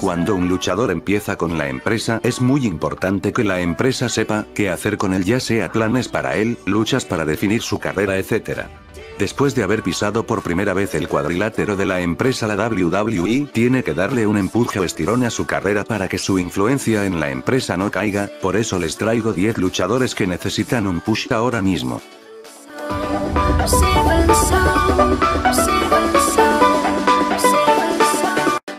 Cuando un luchador empieza con la empresa, es muy importante que la empresa sepa qué hacer con él, ya sea planes para él, luchas para definir su carrera, etc. Después de haber pisado por primera vez el cuadrilátero de la empresa la WWE, tiene que darle un empuje o estirón a su carrera para que su influencia en la empresa no caiga, por eso les traigo 10 luchadores que necesitan un push ahora mismo.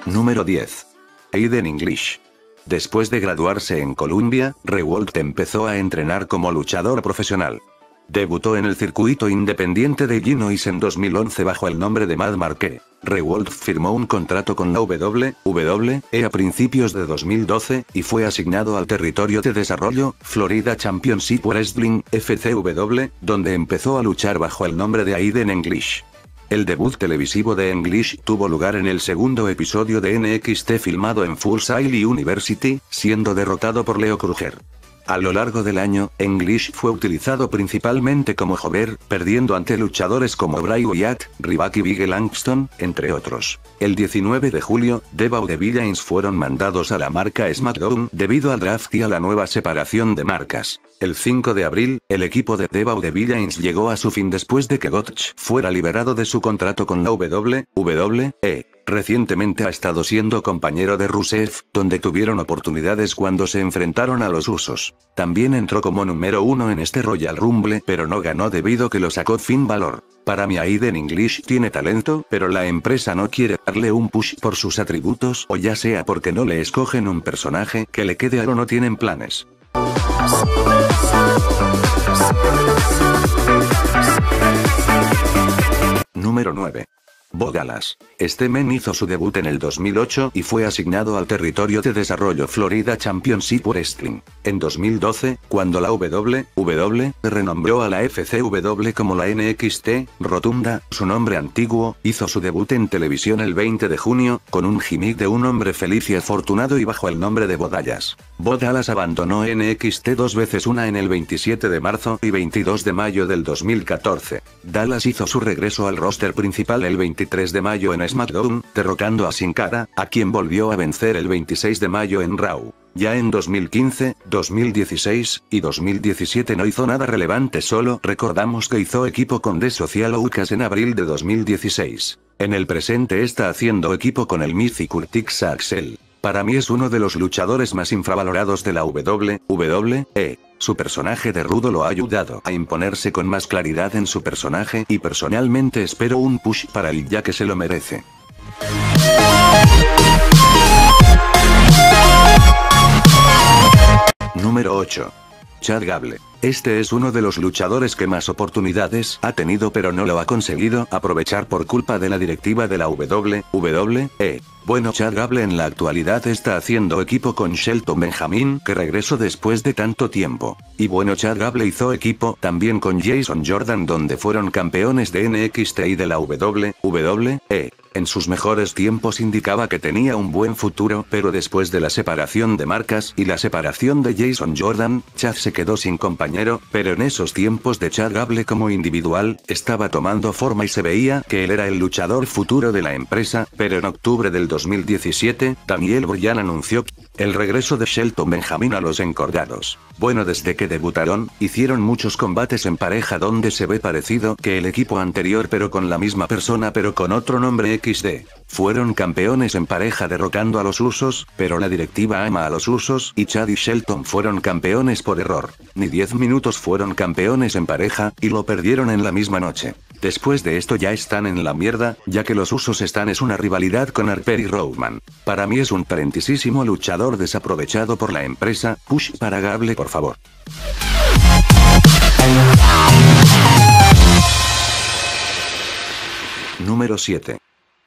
Número 10. Aiden English. Después de graduarse en Columbia, Revolt empezó a entrenar como luchador profesional. Debutó en el circuito independiente de Illinois en 2011 bajo el nombre de Mad Marquet. Revolt firmó un contrato con la WWE a principios de 2012, y fue asignado al territorio de desarrollo, Florida Championship Wrestling, FCW, donde empezó a luchar bajo el nombre de Aiden English. El debut televisivo de English tuvo lugar en el segundo episodio de NXT filmado en Full Sail University, siendo derrotado por Leo Kruger. A lo largo del año, English fue utilizado principalmente como jover, perdiendo ante luchadores como Bray Wyatt, y Biggie Langston, entre otros. El 19 de julio, Devau de Villains fueron mandados a la marca SmackDown debido al draft y a la nueva separación de marcas. El 5 de abril, el equipo de Devau de Villains llegó a su fin después de que Gotch fuera liberado de su contrato con la WWE. Recientemente ha estado siendo compañero de Rusev, donde tuvieron oportunidades cuando se enfrentaron a los usos. También entró como número uno en este Royal Rumble, pero no ganó debido que lo sacó Finn Balor. Para mí Aiden English tiene talento, pero la empresa no quiere darle un push por sus atributos o ya sea porque no le escogen un personaje que le quede o no tienen planes. Número 9. Bo Dallas. Este men hizo su debut en el 2008 y fue asignado al territorio de desarrollo Florida Championship Wrestling. En 2012, cuando la WWE renombró a la FCW como la NXT, Rotunda, su nombre antiguo, hizo su debut en televisión el 20 de junio, con un gimmick de un hombre feliz y afortunado y bajo el nombre de Bo Dallas. Bo Dallas abandonó NXT dos veces, una en el 27 de marzo y 22 de mayo del 2014. Dallas hizo su regreso al roster principal el 23 de mayo en SmackDown, derrocando a Sin Cara, a quien volvió a vencer el 26 de mayo en Raw. Ya en 2015, 2016 y 2017 no hizo nada relevante, solo recordamos que hizo equipo con The Social Outcast en abril de 2016. En el presente está haciendo equipo con el Mythic Curtix Axel. Para mí es uno de los luchadores más infravalorados de la WWE. Su personaje de rudo lo ha ayudado a imponerse con más claridad en su personaje y personalmente espero un push para él ya que se lo merece. Número 8. Chad Gable. Este es uno de los luchadores que más oportunidades ha tenido pero no lo ha conseguido aprovechar por culpa de la directiva de la WWE. Bueno Chad Gable en la actualidad está haciendo equipo con Shelton Benjamin que regresó después de tanto tiempo. Y bueno Chad Gable hizo equipo también con Jason Jordan donde fueron campeones de NXT y de la WWE. En sus mejores tiempos indicaba que tenía un buen futuro, pero después de la separación de marcas y la separación de Jason Jordan, Chad se quedó sin pero en esos tiempos de Chad Gable como individual, estaba tomando forma y se veía que él era el luchador futuro de la empresa, pero en octubre del 2017, Daniel Bryan anunció el regreso de Shelton Benjamin a los encordados. Bueno, desde que debutaron, hicieron muchos combates en pareja donde se ve parecido que el equipo anterior pero con la misma persona pero con otro nombre XD. Fueron campeones en pareja derrocando a los usos, pero la directiva ama a los usos y Chad y Shelton fueron campeones por error. Ni 10 minutos fueron campeones en pareja, y lo perdieron en la misma noche. Después de esto ya están en la mierda, ya que los usos están es una rivalidad con Harper y Rowan. Para mí es un talentísimo luchador desaprovechado por la empresa, push para Gable por favor. Número 7.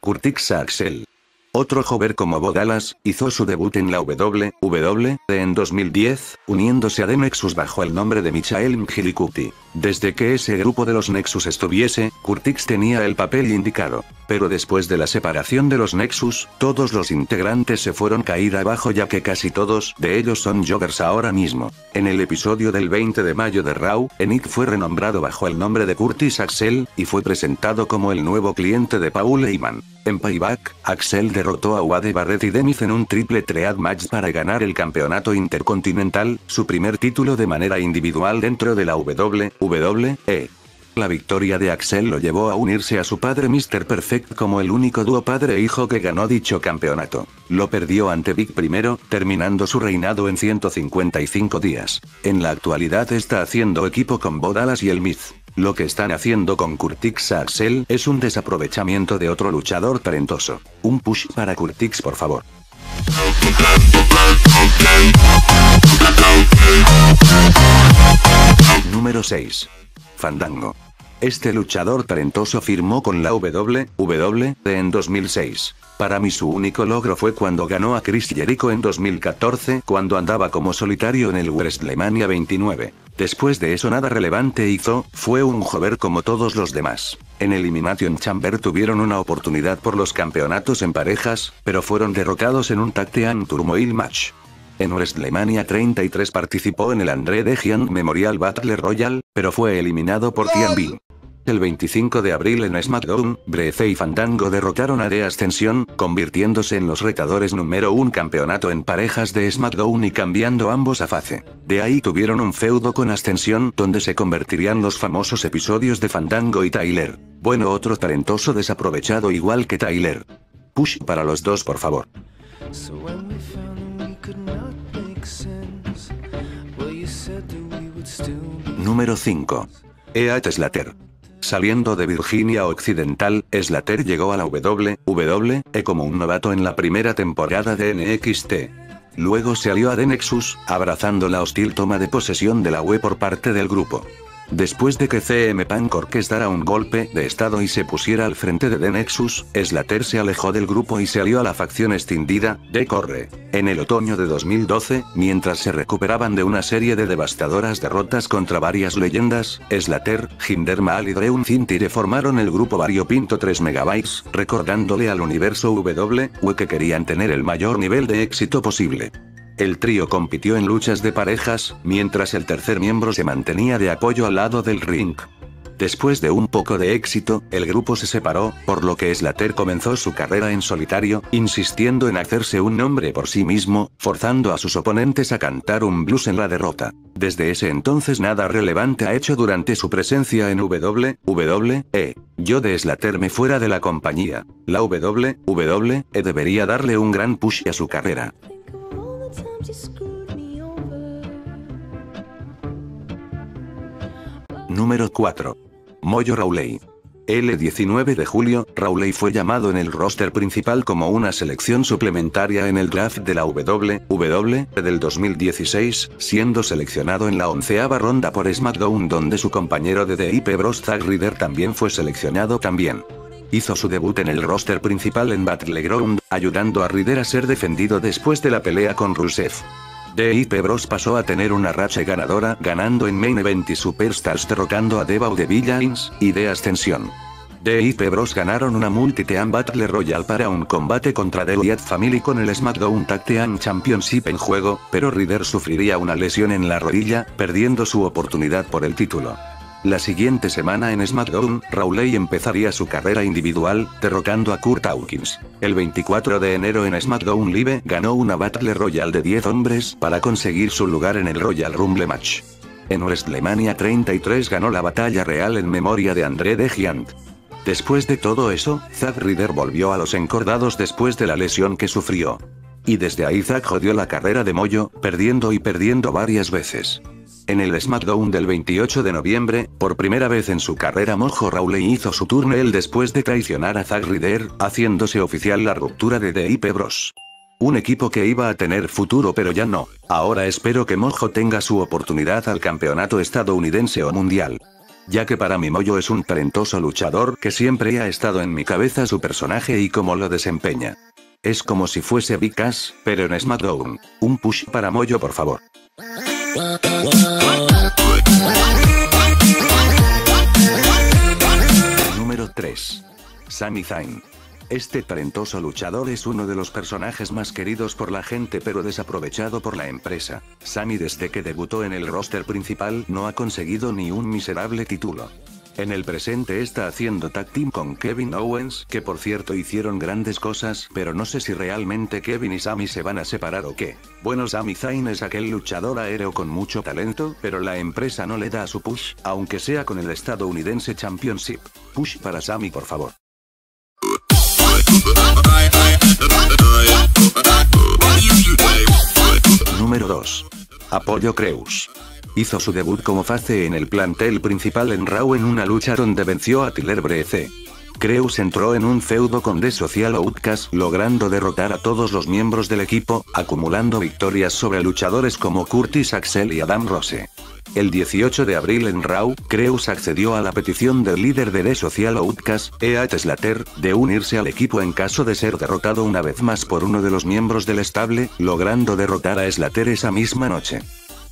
Curtix Axel. Otro joven como Bo Dallas, hizo su debut en la WWE en 2010, uniéndose a The Nexus bajo el nombre de Michael Mjilikuti. Desde que ese grupo de los Nexus estuviese, Curtix tenía el papel indicado. Pero después de la separación de los Nexus, todos los integrantes se fueron caída abajo ya que casi todos de ellos son joggers ahora mismo. En el episodio del 20 de mayo de Raw, Enid fue renombrado bajo el nombre de Curtis Axel, y fue presentado como el nuevo cliente de Paul Heyman. En Payback, Axel derrotó a Wade Barrett y Demis en un triple threat match para ganar el campeonato intercontinental, su primer título de manera individual dentro de la WWE. La victoria de Axel lo llevó a unirse a su padre Mr. Perfect como el único dúo padre e hijo que ganó dicho campeonato. Lo perdió ante Big primero, terminando su reinado en 155 días. En la actualidad está haciendo equipo con Bodalas y el Miz. Lo que están haciendo con Curtix Axel es un desaprovechamiento de otro luchador talentoso. Un push para Curtix por favor. Número 6. Fandango. Este luchador talentoso firmó con la WWE en 2006. Para mí su único logro fue cuando ganó a Chris Jericho en 2014 cuando andaba como solitario en el WrestleMania 29. Después de eso nada relevante hizo, fue un jover como todos los demás. En Elimination Chamber tuvieron una oportunidad por los campeonatos en parejas, pero fueron derrocados en un Tag Team Turmoil Match. En WrestleMania 33 participó en el André de Giant Memorial Battle Royal, pero fue eliminado por TNB. El 25 de abril en SmackDown, Brece y Fandango derrotaron a The Ascension, convirtiéndose en los retadores número un campeonato en parejas de SmackDown y cambiando ambos a face. De ahí tuvieron un feudo con Ascension donde se convertirían los famosos episodios de Fandango y Tyler. Bueno otro talentoso desaprovechado igual que Tyler. Push para los dos por favor. Número 5. Eat Slater. Saliendo de Virginia Occidental, Slater llegó a la WWE como un novato en la primera temporada de NXT. Luego se alió a The Nexus, abrazando la hostil toma de posesión de la UE por parte del grupo. Después de que CM Punk orquestara un golpe de estado y se pusiera al frente de The Nexus, Slater se alejó del grupo y se alió a la facción extendida, de Corre. En el otoño de 2012, mientras se recuperaban de una serie de devastadoras derrotas contra varias leyendas, Slater, Jinder Mahal y Drew Cintire formaron el grupo Variopinto 3 MB, recordándole al universo W, que querían tener el mayor nivel de éxito posible. El trío compitió en luchas de parejas, mientras el tercer miembro se mantenía de apoyo al lado del ring. Después de un poco de éxito, el grupo se separó, por lo que Slater comenzó su carrera en solitario, insistiendo en hacerse un nombre por sí mismo, forzando a sus oponentes a cantar un blues en la derrota. Desde ese entonces nada relevante ha hecho durante su presencia en WWE. Yo de Slater me fuera de la compañía. La WWE debería darle un gran push a su carrera. Número 4. Moyo Rawley. El 19 de julio, Rawley fue llamado en el roster principal como una selección suplementaria en el draft de la WWE del 2016, siendo seleccionado en la onceava ronda por SmackDown donde su compañero de DIP Bros Zack Ryder también fue seleccionado también. Hizo su debut en el roster principal en Battleground, ayudando a Ryder a ser defendido después de la pelea con Rusev. DIP Bros pasó a tener una racha ganadora ganando en Main Event y Superstars derrotando a Devau de Villains, y de Ascensión. DIP Bros ganaron una Multi-Team Battle Royal para un combate contra The Wyatt Family con el SmackDown Tag Team Championship en juego, pero Ryder sufriría una lesión en la rodilla, perdiendo su oportunidad por el título. La siguiente semana en SmackDown, Rowley empezaría su carrera individual, derrocando a Kurt Hawkins. El 24 de enero en SmackDown Live ganó una Battle Royal de 10 hombres para conseguir su lugar en el Royal Rumble Match. En WrestleMania 33 ganó la batalla real en memoria de André de Giant. Después de todo eso, Zack Ryder volvió a los encordados después de la lesión que sufrió. Y desde ahí Zack jodió la carrera de Moyo, perdiendo y perdiendo varias veces. En el SmackDown del 28 de noviembre, por primera vez en su carrera Mojo Rawley hizo su turno él después de traicionar a Zack Ryder, haciéndose oficial la ruptura de DIP Bros. Un equipo que iba a tener futuro pero ya no. Ahora espero que Mojo tenga su oportunidad al campeonato estadounidense o mundial. Ya que para mi Moyo es un talentoso luchador que siempre ha estado en mi cabeza su personaje y cómo lo desempeña. Es como si fuese Big Cash, pero en SmackDown. Un push para Moyo por favor. Sami Zayn. Este talentoso luchador es uno de los personajes más queridos por la gente pero desaprovechado por la empresa. Sami desde que debutó en el roster principal no ha conseguido ni un miserable título. En el presente está haciendo tag team con Kevin Owens, que por cierto hicieron grandes cosas, pero no sé si realmente Kevin y Sami se van a separar o qué. Bueno Sami Zayn es aquel luchador aéreo con mucho talento, pero la empresa no le da su push, aunque sea con el estadounidense Championship. Push para Sami por favor. Número 2. Apollo Creus. Hizo su debut como face en el plantel principal en Raw en una lucha donde venció a Tyler Breeze. Creus entró en un feudo con The Social Outcast logrando derrotar a todos los miembros del equipo, acumulando victorias sobre luchadores como Curtis Axel y Adam Rose. El 18 de abril en Raw, Creus accedió a la petición del líder de The Social Outcast, E.A. Slater, de unirse al equipo en caso de ser derrotado una vez más por uno de los miembros del estable, logrando derrotar a Slater esa misma noche.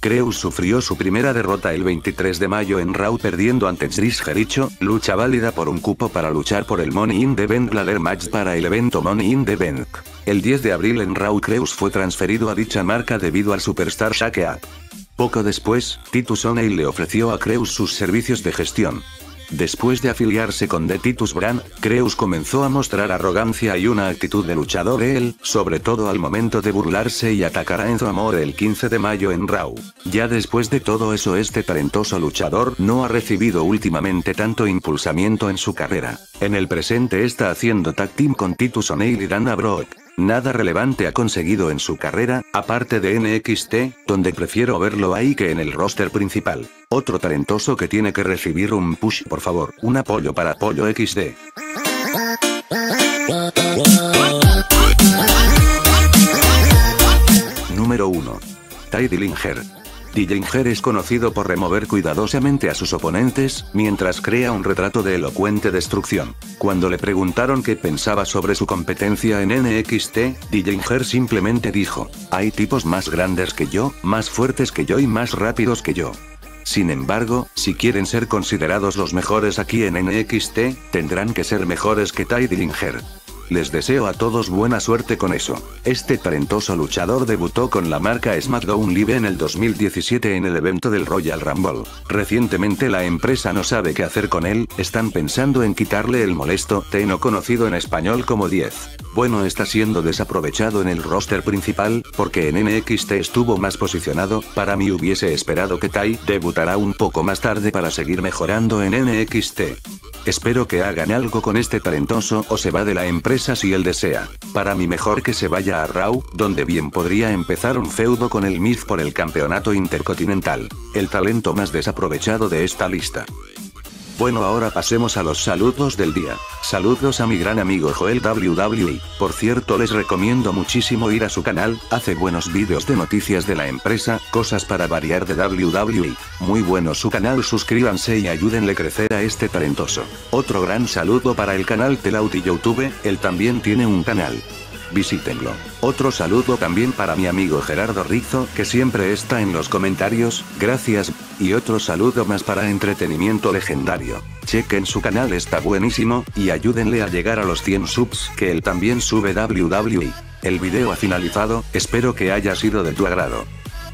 Creus sufrió su primera derrota el 23 de mayo en Raw perdiendo ante Chris Jericho, lucha válida por un cupo para luchar por el Money in the Bank Ladder Match para el evento Money in the Bank. El 10 de abril en Raw Creus fue transferido a dicha marca debido al Superstar Shake. Poco después, Titus O'Neill le ofreció a Creus sus servicios de gestión. Después de afiliarse con The Titus Brand, Creus comenzó a mostrar arrogancia y una actitud de luchador él, sobre todo al momento de burlarse y atacar a Enzo Amore el 15 de mayo en Raw. Ya después de todo eso este talentoso luchador no ha recibido últimamente tanto impulsamiento en su carrera. En el presente está haciendo tag team con Titus O'Neill y Dana Brooke. Nada relevante ha conseguido en su carrera, aparte de NXT, donde prefiero verlo ahí que en el roster principal. Otro talentoso que tiene que recibir un push por favor, un apoyo para Apoyo XD. Número 1. Ty Dillinger. Dillinger es conocido por remover cuidadosamente a sus oponentes, mientras crea un retrato de elocuente destrucción. Cuando le preguntaron qué pensaba sobre su competencia en NXT, Dillinger simplemente dijo, hay tipos más grandes que yo, más fuertes que yo y más rápidos que yo. Sin embargo, si quieren ser considerados los mejores aquí en NXT, tendrán que ser mejores que Ty Dillinger. Les deseo a todos buena suerte con eso. Este talentoso luchador debutó con la marca SmackDown Live en el 2017 en el evento del Royal Rumble. Recientemente la empresa no sabe qué hacer con él, están pensando en quitarle el molesto Teno conocido en español como 10. Bueno está siendo desaprovechado en el roster principal, porque en NXT estuvo más posicionado, para mí hubiese esperado que Tai debutará un poco más tarde para seguir mejorando en NXT. Espero que hagan algo con este talentoso o se va de la empresa si él desea. Para mí mejor que se vaya a Raw, donde bien podría empezar un feudo con el Miz por el campeonato intercontinental. El talento más desaprovechado de esta lista. Bueno ahora pasemos a los saludos del día. Saludos a mi gran amigo Joel WWE. Por cierto les recomiendo muchísimo ir a su canal, hace buenos vídeos de noticias de la empresa, cosas para variar de WWE. Muy bueno su canal suscríbanse y ayúdenle crecer a este talentoso. Otro gran saludo para el canal Telauti YouTube, él también tiene un canal visítenlo. Otro saludo también para mi amigo Gerardo Rizo, que siempre está en los comentarios, gracias, y otro saludo más para entretenimiento legendario. Chequen su canal está buenísimo, y ayúdenle a llegar a los 100 subs, que él también sube WWE. El video ha finalizado, espero que haya sido de tu agrado.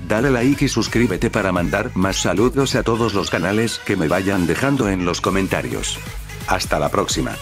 Dale like y suscríbete para mandar más saludos a todos los canales que me vayan dejando en los comentarios. Hasta la próxima.